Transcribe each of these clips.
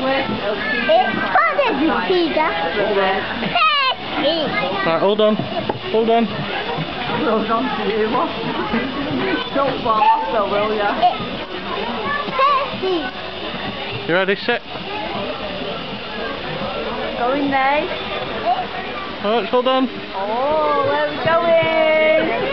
It's fun, Peter. Right, hold on. Hold on. Hold on to you. Don't fall off though, will ya? You ready, sit? Going there. Alright, hold on. Oh, where we going?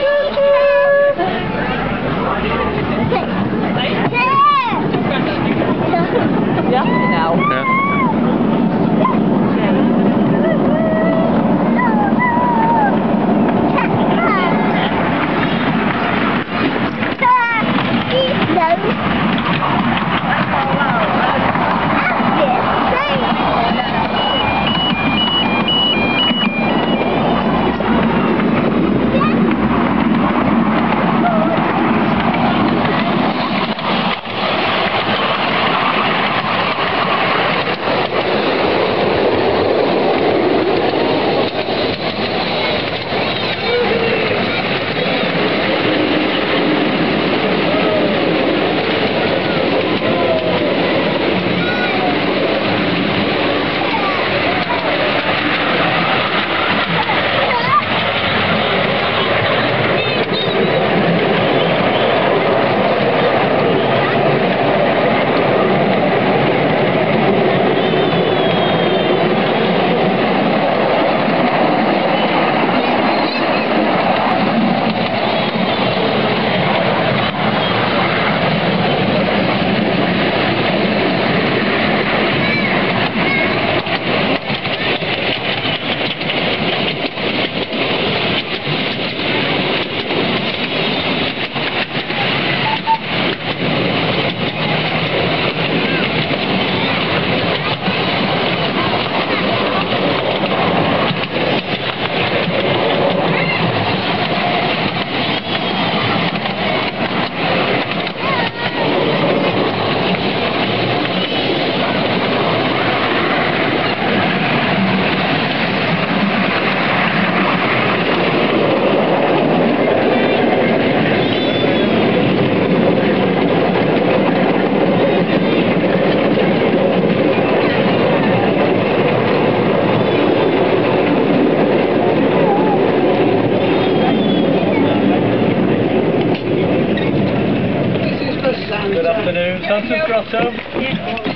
Good afternoon, Santa's Grotto.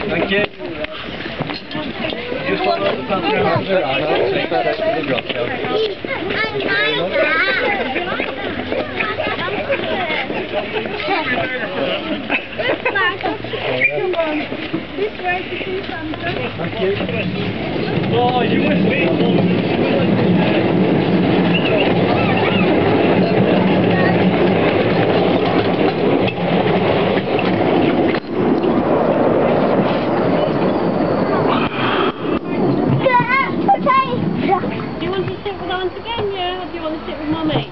Thank you. Just follow the path around the right, I'll take that out to the grotto. Thank you. Oh, you must be. Do you want to sit with Aunt yeah? Do you want to sit with Mummy?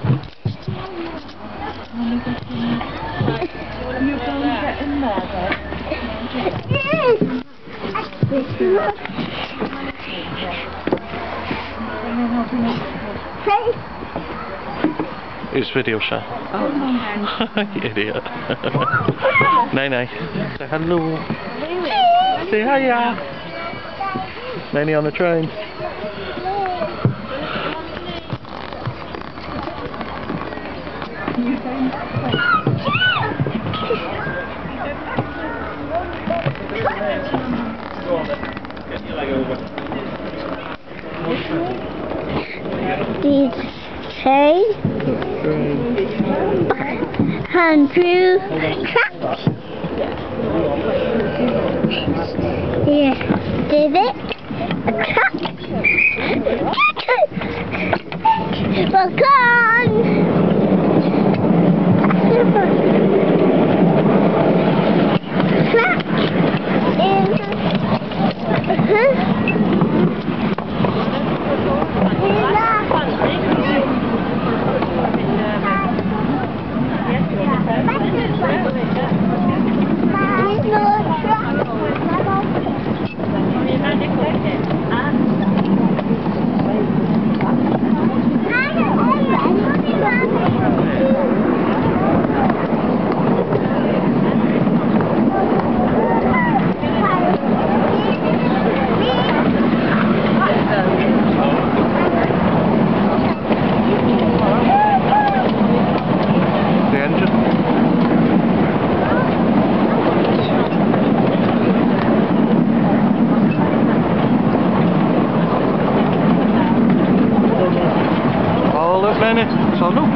Hey It's video shot. Oh. you idiot. nay, nay. Say hello. Say hiya. Nanny on the train. Did say Andrew track? Yes, did it? A track? Gone! Track! Zal nu?